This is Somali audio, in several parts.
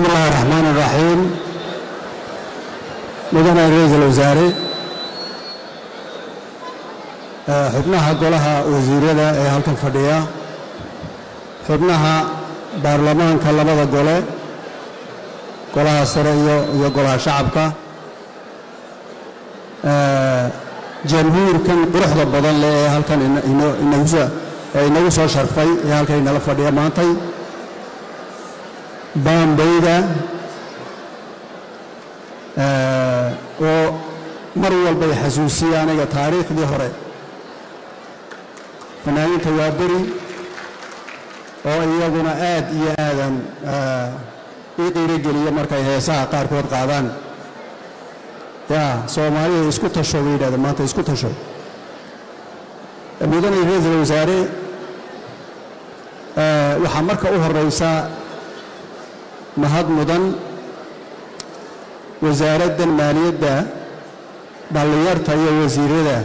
bismi illaahi raxmaan raxiim mudane ra'iisal wasaare xubnaha golaha wasiirada ee halkan fadhiya xubnaha baarlamaanka labada gole golaha sare iyo golaha shacabka jamhuurkan quruxda badan leh ee halkan inagu soo sharfay ee halkan inala fadhiya maantay baambayda oo mar walbay xasuusiya aniga taariikhdii hore. Fanaaniinta waa beri oo iyaguna aad iyo aadan ii qiirogeliya markay heesaha qaarkood qaadaan. Yaa soomaalida isku tasho bay yidhahdeen maanta isku tasho. Mudane ra'iisul wasaare waxaa marka u horeysa mahad mudan wasaaraddan maaliyadda dhallinyarta iyo wasiirada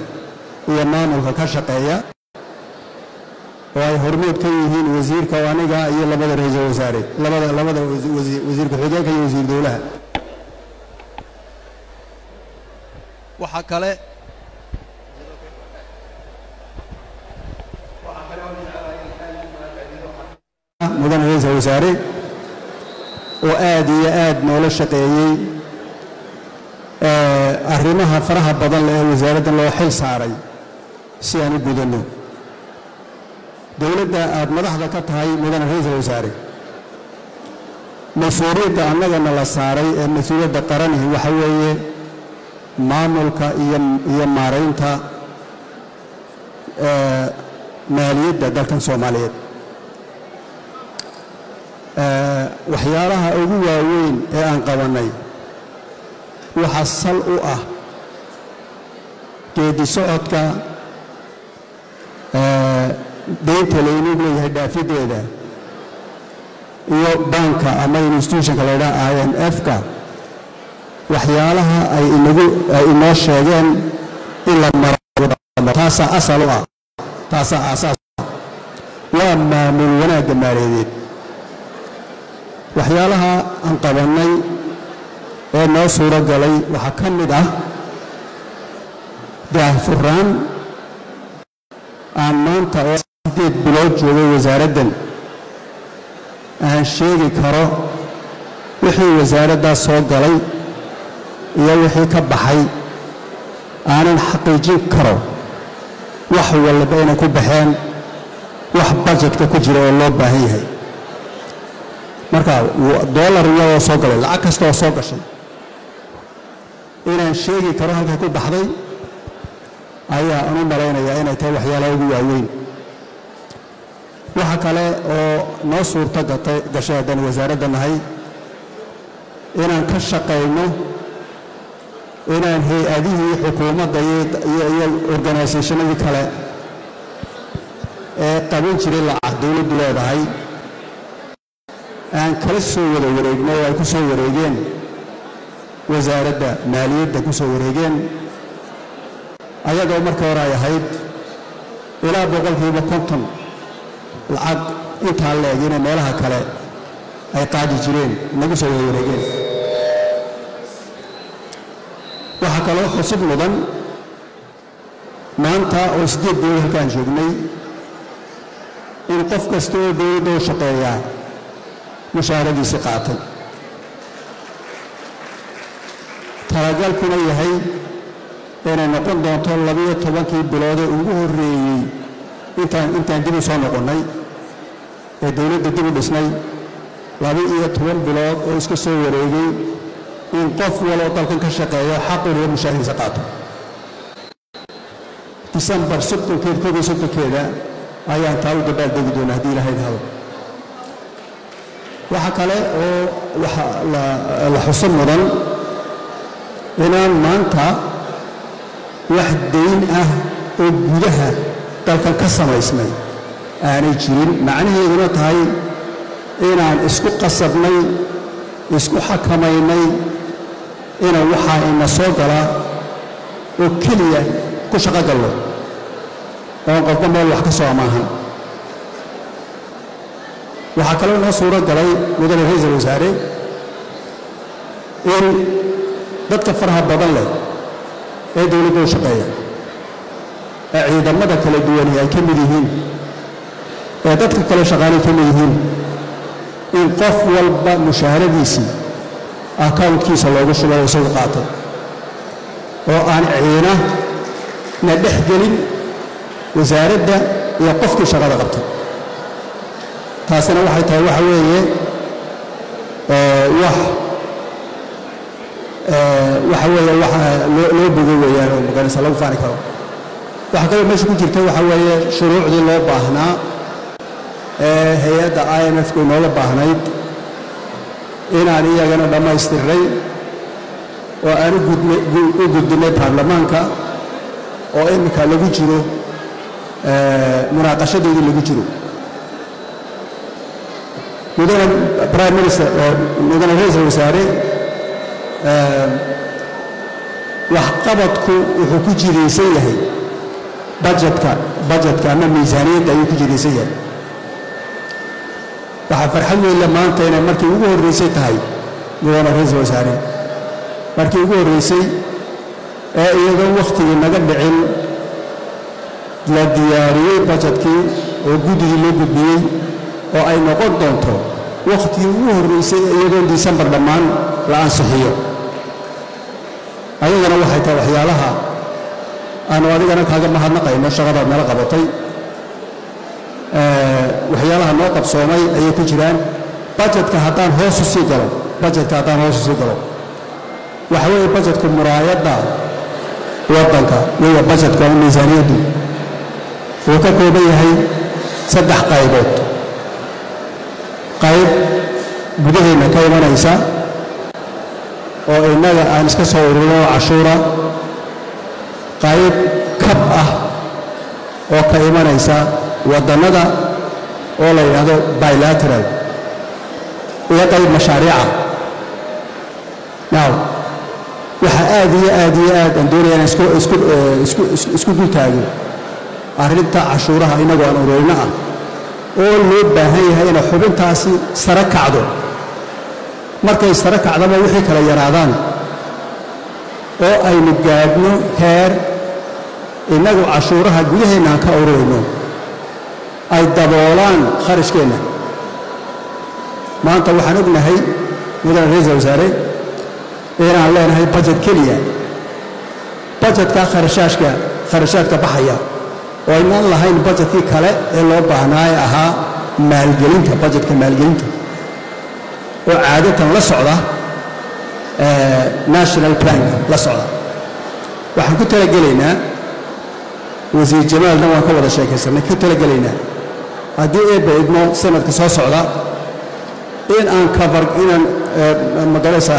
iyo maamulka ka shaqeeya. Oo ay hormood ka yihiin wasiirka oo aniga iyo labada ra'iisul wasaare labada labada wasiir ku-xigeenka iyo wasiir dowlaha. Waxaa kale mudane ra'iisul wasaare oo aad iyo aad noola shaqeeyey arrimaha faraha badan leh ee wasaaraddan loo xil saaray si aan u gudanno. Dowladda aad madaxda ka tahay mudane ra'iisul wasaare. Mas'uuliyadda annagana la saaray ee mas'uuliyadda qaranihi waxa weeye maamulka iyo iyo maaraynta maaliyadda dalkan soomaaliyeed waxyaalaha ugu waaweyn ee aan qabannay waxaa sal u ah geedi socodka deynta laynuu leeyahay dhaafideeda iyo banka ama institutionka la ydhaha i m f-ka waxyaalaha ay inoo sheegeen in la maro taasaa asal u ah. Taasaa aasaas u ah. Waa maamul wanaagga maaliyadeed waxyaalaha aan qabannay ee noo suuro galay waxaa ka mid ah daahfuraan aan maanta oo sideed bilood joogay wasaaraddan. Aan sheegi karo wixii wasaaraddaas soo galay iyo wixii ka baxay. Aanan xaqiijin karo wax walba inay ku baxeen wax bajetka ku jira oo loo baahan yahay marka dollar iyadoo soo galay lacag kasta oo soo gashay. Inaan sheegi karo halkay ku baxday ayaa aan u malaynayaa inay tahay waxyaalaha ugu waaweyn. Waxa kale oo noo suurto gashay haddaan wasaaradda nahay inaan ka shaqayno inaan hay'adihii xukuumadda iyo organisationadii kale ee qaban jiray lacag dowladdu leedahay aan kala soo wada wareegnay oo ay ku soo wareegeen wasaaradda maaliyadda ku soo wareegeen. Ayadoo marka hore ay ahayd ilaa boqolkiiba konton lacag intaa leeg inay meelaha kale ay qaadi jireen nagu soo wada wareegeen. Waxaa kaloo xusub mudan maanta oo siddeed dowlad halkaan joognay in qof kasta oo dowladda u shaqeeyaa mushaaradiisi qaatay. Talagalkuna yahay inay noqon doonto labiyo tobankii biloodee ugu horreeyey intaan intaan dib u soo noqonnay ee dowladda dib u dhisnay. Laba-iyo toban bilood oo iska soo wareegay in qof waloo dalkan ka shaqeeyo xaquriyo mushaahadiisa qaato. Disembar soddonkeed koob iyo soddonkeeda ayaan taa u dabaaldegi doona haddii ilaahay idhahdo waxaa kale oo waxa la xuso mudan inaan maanta wax dayn ah oo gudaha dalkan ka samaysnay aanay jirin. Macnaheeduna tahay inaan isku qasabnay isku xakamaynay inaan waxaa ina soo galaa oo keliya ku shaqo gallo. Oon meel wax ka soo amaahan waxaa kaloo noo suuro galay mudane ra'iisul wasaare in dadka faraha badan leh ee dowladda u shaqeeya ee ciidamada kala duwani ay ka mid yihiin ee dadka kale shaqaalay ka mid yihiin in qof walba mushaharadiisii accountkiisa loogu shubay oo isagu qaatay oo aan ciina na dhex gelin wasaaradda iyo qofkii shaqada qabtay taasina waxay tahay waxa weeye wax waxa weeye wax loo bogo weeyaan oo maganaysa lagu faani karo. Waxaa kaloo meesha ku jirta waxa weeye shuruucdii loo baahnaa ee hay'adda i m f ku inooga baahnayd inaan iyagana dhammaystirnay oo aan u gudbinay baarlamaanka oo iminka lagu jiro munaaqashadeedii lagu jiro mudane prime minister mudane ra'iisul wasaare waxqabadku wuxuu ku jiraysan yahay bajetka bajetka ama miisaaniyadda ayuu ku jiraysan yahay. Waxaa farxad weynle maanta inay markii ugu horraysay tahay mudane ra'iisul wasaare. Markii ugu horraysay ee iyadoon wakhtigii naga dhicin la diyaariyey bajetkii oo guddigii loo gudbiyey oo ay noqon doonto wakhtigii ugu horraysay iyadoon disembar dhammaan la ansixiyo ayadana waxay tahay waxyaalaha aanu adigana kaaga mahadnaqayno shaqadaad nala qabatay. Waxyaalaha noo qabsoomay ayay ku jiraan. Bajetka haddaan hoosu sii galo bajetka haddaan hoosu sii galo waxa weeye bajetku muraayadda waddanka weya bajetku ama miisaaniyaddu wuu ka kooban yahay saddex qaybood qayb gudaheenna ka imanaysa oo innaga aan iska soo ururno cashuura qayb kab ah oo ka imanaysa waddannada oo la yidhaahdo bilateral iyo qayb mashaariica now waxaa aad iyo aad iyo aad aan doonaya inaan isku isku isku isku dul taago arrinta cashuuraha innagoo aan ururino ah oo loo baahan yahay inay xubintaasi sare kacdo. Markay sare kacdaba wixii kala yaraadaan. Oo aynu gaadhno heer innagu cashuuraha gudaheenna aan ka ururayno. Ay daboolaan kharashkeenna maanta waxaan ognahay mudane ra'iisul wasaare inaan leenahay bajet keliya. Bajetka kharashaashka kharashaadka baxaya oo aynaan lahayn bajetkii kale ee loo baahnaa ee ahaa maalgelinta bajetka maalgelinta. Oo caadatan la socda national planka la socda. Waxaan ku talagelaynaa wasiir jamaalna waan ka wada sheekaysanay ku talagelaynaa haddii eebba idmo sanadka soo socda in aan kabar inaan magaraysa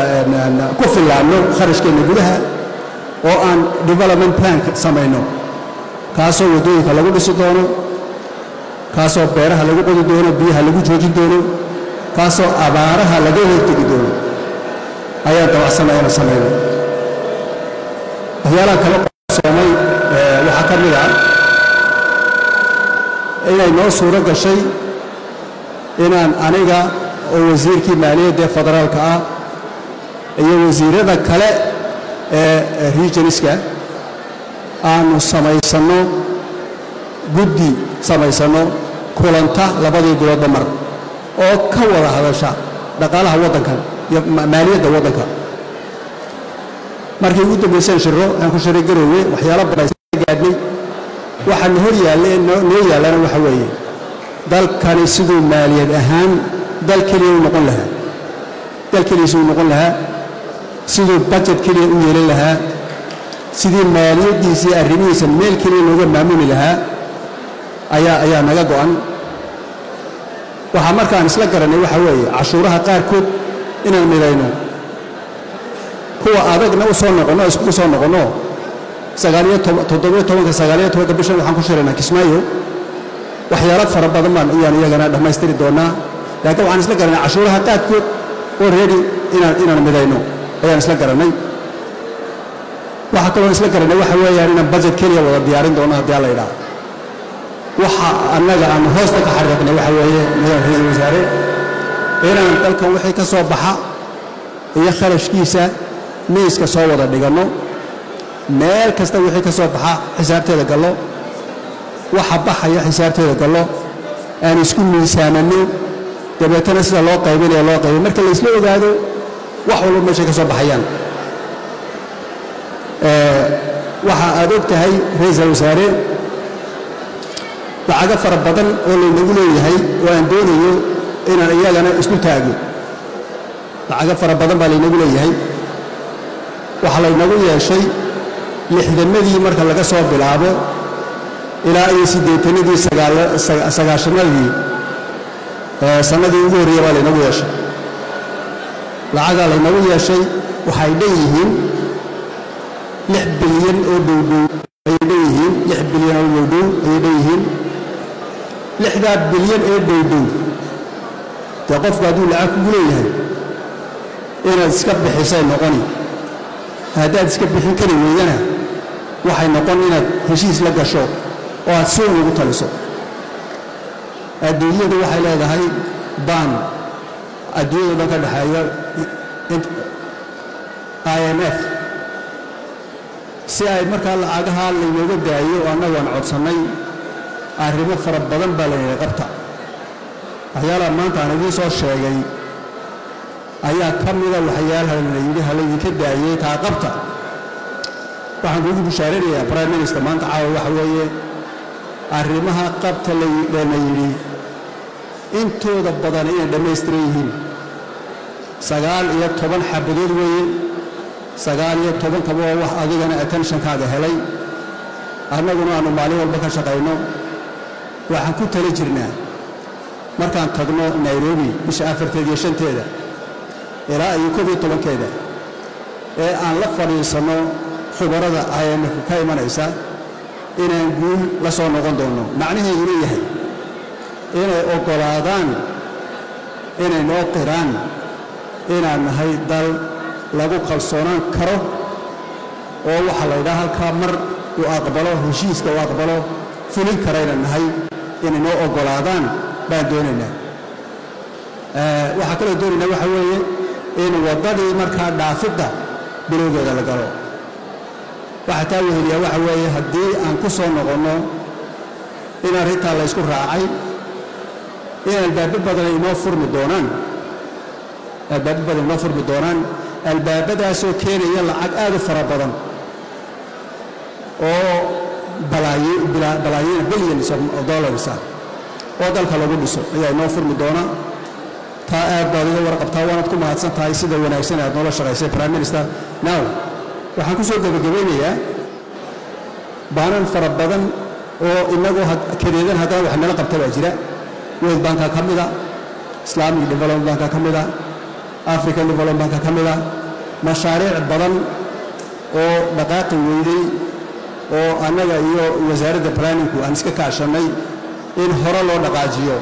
ku fillaanno kharashkeenna gudaha oo aan development plan samayno kaasoo waddooyinka lagu dhisi doono kaasoo beeraha lagu qodi doono biyaha lagu joojin doono kaasoo abaaraha laga hortegi doono. Ayaan dabacsanaa inaan samayno waxyaalaha kale soomay waxaa ka mid ah inay noo suuro gashay inaan aniga oo wasiirkii maaliyadda ee federaalka ah iyo wasiirada kale ee regioniska aanu samaysanno guddi samaysanno kulanta labadii biloodba mar oo ka wada hadasha dhaqaalaha waddankan iyo maaliyadda waddanka. Markii ugu dambayseen shiro aan ku shiray garoowe waxyaalo badan gaadhnay. Waxaana hor yaalla ee noo yaallana waxa weeye dalkani siduu maaliyad ahaan dal keliya u noqon lahaa. Dal keliya siduu noqon lahaa siduu bajet keliya u yeelan lahaa sidii maaliyaddiisa iyo arrimihiisa meel keliya looga maamuli lahaa ayaa ayaa naga go'an. Waxaa markaan isla garannay waxa weeye cashuuraha qaarkood inaan midayno kuwa adagna u soo noqonno iskugu soo noqonno tobanka bishan waxaan ku shiraynaa kismaayo. Waxyaalo fara badan baan iyaan iyagana dhammaystiri doonnaa laakiin waxaan isla garannay cashuuraha qaadkood oo reedi inaan midayno ayaan isla garannay waxaa kaloo isla garannay waxa weeyaan inaan bajet keliya wada diyaarin doono haddii alla idhaa waxa annaga aan hoosta ka xariiqnay waxa weeye madaxa ra'iisul wasaare inaan dalkan wixii ka soo baxa iyo kharashkiisa miiska soo wada dhiganno meel kasta wixii ka soo baxa xisaabteeda gallo waxa baxaya xisaabteeda gallo aan isku miisaamanno dabeetana sida loo qaybinaya loo qaybiy marka la isla ogaado wax walba meeshay ka soo baxayaan waxa aad og tahay ra'iisal wasaare. Lacago fara badan oo laynagu leeyahay oo aan doonayo inaan iyagana isku taago. Lacago fara badan baa laynagu leeyahay. Waxaa laynagu yeeshay lixdamadii marka laga soo bilaabo ilaa iyo siddeetanadii sagaashanadii sannadii ugu horreeya baa laynagu yeeshay. Lacagaa laynagu yeeshay waxay dhan yihiin lix bilyan oo dhowdhow ayay dhan yihiin lix bilyan oo dhowdhow ayay dhan yihiin lixdaa bilyan ee dhowdhow dee qofku hadduu lacag kugu leeyahay inaad iska bixisay noqoni. Haddaad iska bixin kari weydana waxay noqon inaad heshiis la gasho oo aad si un ugu taliso. Adduunyadu waxay leedahay baan. Adduunyada dhan ka dhexeeya i m f si ay markaa lacagaha laynooga daayo oo annagu aan codsannay arrimo fara badan baa layidhi qabta. Waxyaalaha maanta aan idiin soo sheegay ayaa ka mida waxyaalaha layidhi ha laydinka daayey taa qabta. Waxaan kuugu bushaaranayaa prime minister maanta caawa waxa weeye. Arrimaha qabta lana yidhi intooda badan inay dhammaystiran yihiin. Sagaal iyo toban xabadood weeye sagaal iyo tobankaba waa wax adigana attentionkaaga helay. Annaguna aannu maalin walba ka shaqayno. Waxaan ku tala jirnaa markaan tagno nairobi bisha afarteeda iyo shanteeda ilaa iyo koob iyo tobankeeda ee aan la fadhiisanno khubarada imf ka imanaysa inaan guul la soo noqon doonno macnaheeduna yahay inay oggolaadaan inay noo qiraan inaan nahay dal lagu kalsoonaan karo oo waxaa la ydhaha halkaa mar uu aqbalo heshiiska uu aqbalo fulin karayna nahay inay noo oggolaadaan baan doonaynaa. Waxaa kaloo doonaynaa waxaa weeye in waddadii markaa dhaafidda bilowgeeda la galo. Waxaa taa weheliyaa waxa weeye haddii aan ku soo noqonno in arrintaa la ysku raacay in albaabo badan inoo furmi doonaan albaabo badan inoo furmi doonaan albaabadaasoo keenaya lacag aad u fara badan oo balaayiin billions of dollars ah oo dalka lagu dhiso ayaa inoo furmi doona. Taa aad baad iga warqabtaa waanaad ku mahadsan tahay sida wanaagsan aad noola shaqaysay prime minister. Now waxaan ku soo gebagabaynayaa baanan fara badan oo inagoo kadeedan haddana wax nala qabta baa jira. World banka ka mida islamic development banka ka mida african development banka ka mida mashaariic badan oo dhaqaaqi weyday oo annaga iyo wasaaradda planinku aan iska kaashannay in hore loo dhaqaajiyo.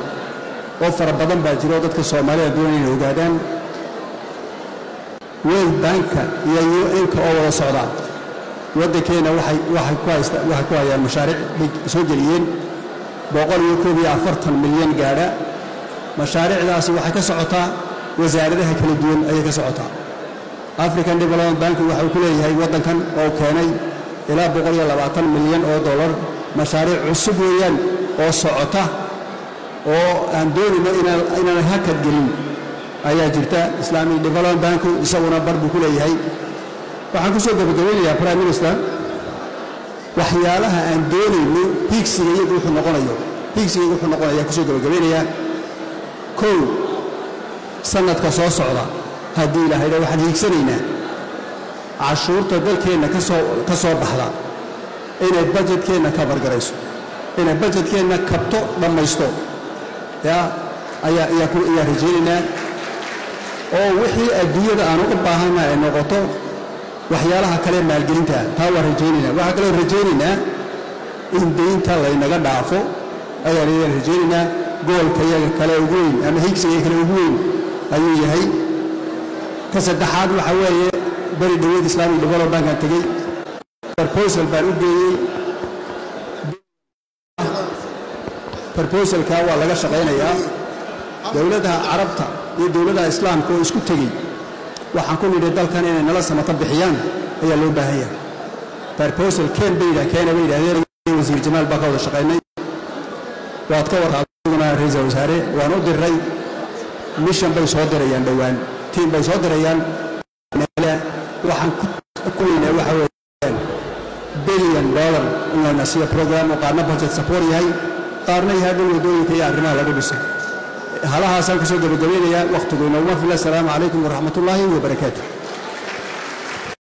Oo fara badan baa jiro dadka soomaalida doonaya inay ogaadaan. World banka iyo un-ka oo wada socda waddankeenna waxay ku hayaan mashaariic bay soo geliyeen boqol iyo koob iyo afartan milyan gaadha. Mashaariicdaasi waxay ka socotaa wasaaradaha kala duwan ayay ka socotaa. African development bank waxau ku leeyahay waddankan oo keenay ilaa milyan oo dollar mashaariic cusub weeyaan oo socota oo aan doonayno inaan hakad gelin. Ayaa jirta islamic development banku isaguna bar buu ku leeyahay. Waxaan ku soo gabagabaynayaa prime minister waxyaalaha aan doonayno hiigsiga iyagu wuxuu noqonayo. Hiigsiga wuxuu noqonaya ku soo gabagabaynayaa kow sanadka soo socda haddii ilaahayda waxaan hiigsanaynaa cashuurta dalkeenna ka soo baxda inay bajetkeenna ka bargarayso inay bajetkeenna kabto dhammaysto yaa ayaa ayaa ku ayaa rajaynaynaa oo wixii adduunyada aanu u baahanna ay noqoto waxyaalaha kale maalgelinta taa waa rajaynaynaa. Waxaa kaloo rajaynaynaa in daynta laynaga dhaafo ayaan ayaan rajaynaynaa goolka iyaga kale ugu weyn ama higsiga kale ugu weyn ayuu yahay. Ka saddexaad waxaa weeye beri dhaweed islamic development bankan tegey. Proposal baan u geeyey. Proposalka waa laga shaqaynayaa dowladaha carabta iyo dowladaha islaamka oo isku tegey waxaan ku nidhi dalkan inay nala samata bixiyaan ayaa loo baahan yahay. Proposal keen bay keena bay yidhahdeen wasiir jamaal baa ka wada shaqaynay waad ka warqaaduna ra'iisul wasaare waan u diray mishan bay soo dirayaan dhowaan. Tiim bay soo dirayaan. Waxaan ku weynaa waxa weeyaan billion dollar in layna siiyo program oo qaarna budget support yahay. Qaarna yahay dhul waddooyinka iyo arrimaha lagu dhiso. Halahaasaan ku soo gabagabaynayaa wakhtigu inooguma fila asalaamu calaykum waraxmatullaahi wabarakaatu